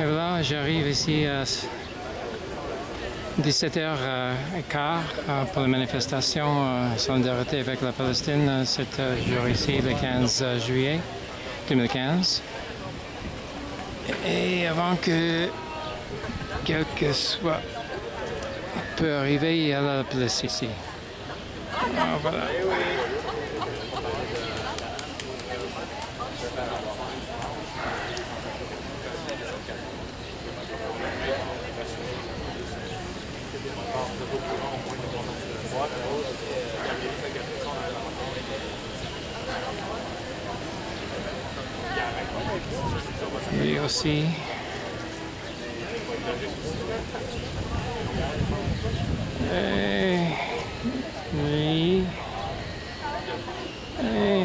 Et voilà, j'arrive ici à 17h15 euh, pour la manifestation euh, solidarité avec la Palestine. C'est euh, jour ici, le 15 juillet 2015. Et avant que quelque soit peut arriver, il y a la police ici. Ah, voilà. Yo sí. Eh, eh, eh,